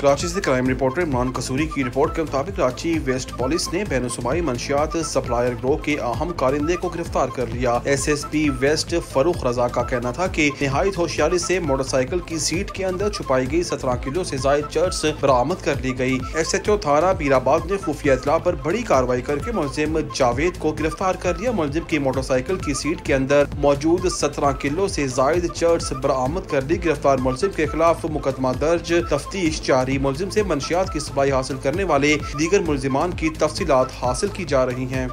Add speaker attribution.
Speaker 1: कराची से crime reporter Imran कसूरी की report के मुताबिक कराची वेस्ट पुलिस ने बैनसूबाई मंशियात सप्लायर ग्रोह के अहम कारिंदे को गिरफ़्तार कर लिया। S S P west Farrukh Raza का कहना था की नहायत होशियारी ऐसी मोटरसाइकिल की सीट के अंदर छुपाई गई सत्रह किलो ऐसी जायद चर्च बरामद कर ली गई एस एच ओ थाना पीराबाद ने खुफिया इतला आरोप बड़ी कार्रवाई करके मुलजिम जावेद को गिरफ़्तार कर लिया। मुलजिम की मोटरसाइकिल की सीट के अंदर मौजूद सत्रह किलो ऐसी जायद चर्च बरामद कर ली। गिरफ़्तार मुलजिम के खिलाफ मुकदमा दर्ज, तफ्तीश जारी। जारी मुलजिम से मंशियात की सफ़ाई हासिल करने वाले दीगर मुलजिमान की तफसीत हासिल की जा रही हैं।